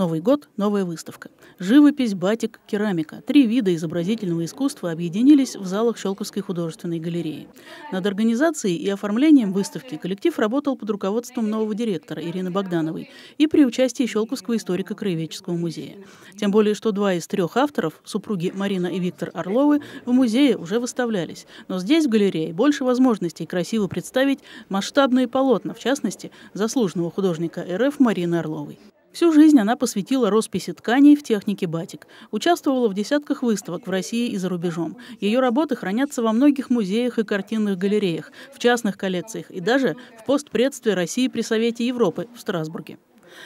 Новый год – новая выставка. Живопись, батик, керамика. Три вида изобразительного искусства объединились в залах Щелковской художественной галереи. Над организацией и оформлением выставки коллектив работал под руководством нового директора Ирины Богдановой и при участии Щелковского историко-краеведческого музея. Тем более, что два из трех авторов, супруги Марина и Виктор Орловы, в музее уже выставлялись. Но здесь, в галерее, больше возможностей красиво представить масштабные полотна, в частности, заслуженного художника РФ Марины Орловой. Всю жизнь она посвятила росписи тканей в технике батик. Участвовала в десятках выставок в России и за рубежом. Ее работы хранятся во многих музеях и картинных галереях, в частных коллекциях и даже в постпредстве России при Совете Европы в Страсбурге.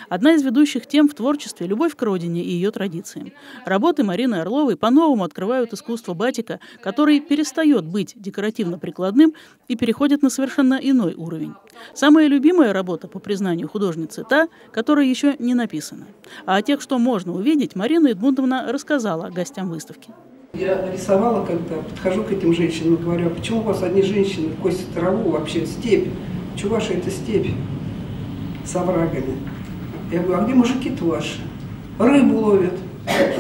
Одна из ведущих тем в творчестве – любовь к родине и ее традициям. Работы Марины Орловой по-новому открывают искусство батика, который перестает быть декоративно-прикладным и переходит на совершенно иной уровень. Самая любимая работа, по признанию художницы, та, которая еще не написана. А о тех, что можно увидеть, Марина Эдмундовна рассказала гостям выставки. Я рисовала, когда подхожу к этим женщинам и говорю, а почему у вас одни женщины косят траву, вообще степь? Чуваша это степь с оврагами. Я говорю, а где мужики-то ваши? Рыбу ловят.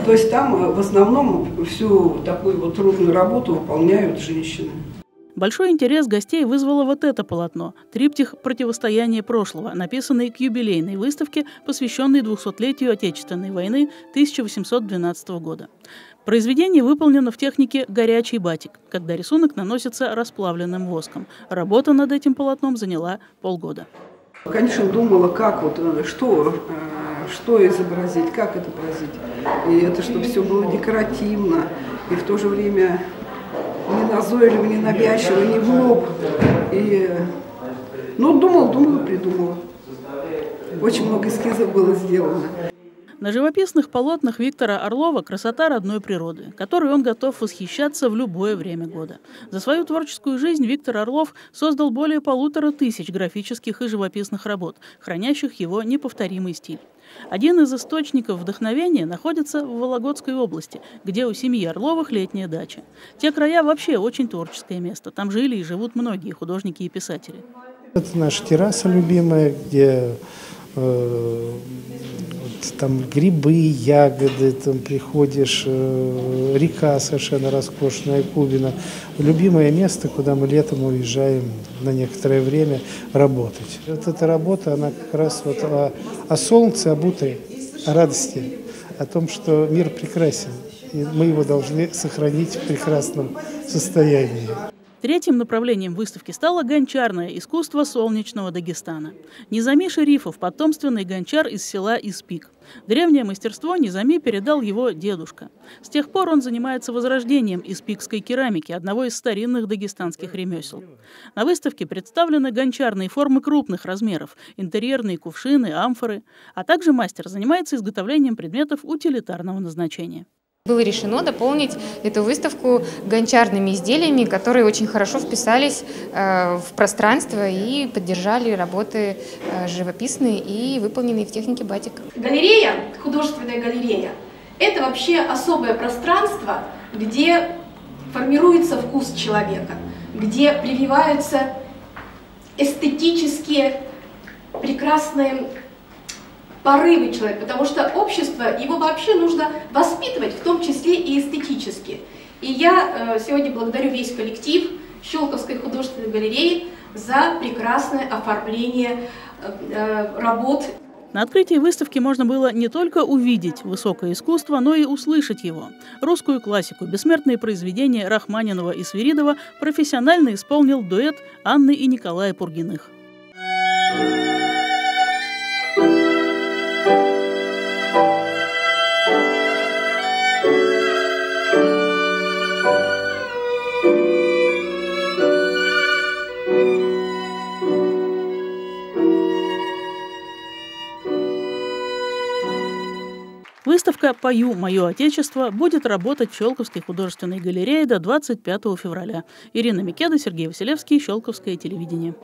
То есть там э, в основном всю такую вот трудную работу выполняют женщины. Большой интерес гостей вызвало вот это полотно – триптих «Противостояние прошлого», написанный к юбилейной выставке, посвященной 200-летию Отечественной войны 1812 года. Произведение выполнено в технике «горячий батик», когда рисунок наносится расплавленным воском. Работа над этим полотном заняла полгода. Конечно, думала, как вот, э, что, э, что изобразить, как это изобразить. И это, чтобы все было декоративно, и в то же время не назойливо, не навязчиво, не в лоб. И, ну, думал, думал, придумал. Очень много эскизов было сделано. На живописных полотнах Виктора Орлова красота родной природы, которой он готов восхищаться в любое время года. За свою творческую жизнь Виктор Орлов создал более полутора тысяч графических и живописных работ, хранящих его неповторимый стиль. Один из источников вдохновения находится в Вологодской области, где у семьи Орловых летняя дача. Те края вообще очень творческое место. Там жили и живут многие художники и писатели. Это наша терраса любимая, где э, там грибы, ягоды, там приходишь, э, река совершенно роскошная, Кубина. Любимое место, куда мы летом уезжаем на некоторое время работать. Вот эта работа, она как раз вот о, о солнце, об утре, о радости, о том, что мир прекрасен, и мы его должны сохранить в прекрасном состоянии. Третьим направлением выставки стало гончарное искусство солнечного Дагестана. Низами Шерифов – потомственный гончар из села Испик. Древнее мастерство Низами передал его дедушка. С тех пор он занимается возрождением испикской керамики, одного из старинных дагестанских ремесел. На выставке представлены гончарные формы крупных размеров, интерьерные кувшины, амфоры, а также мастер занимается изготовлением предметов утилитарного назначения. Было решено дополнить эту выставку гончарными изделиями, которые очень хорошо вписались э, в пространство и поддержали работы э, живописные и выполненные в технике батик. Галерея, художественная галерея, это вообще особое пространство, где формируется вкус человека, где прививаются эстетические прекрасные порывы человека, потому что общество, его вообще нужно воспитывать, в том числе и эстетически. И я э, сегодня благодарю весь коллектив Щелковской художественной галереи за прекрасное оформление э, э, работ. На открытии выставки можно было не только увидеть высокое искусство, но и услышать его. Русскую классику, бессмертные произведения Рахманинова и Свиридова профессионально исполнил дуэт Анны и Николая Пургиных. Выставка «Пою мое отечество» будет работать в Щелковской художественной галерее до 25 февраля. Ирина Микеда, Сергей Василевский, Щелковское телевидение.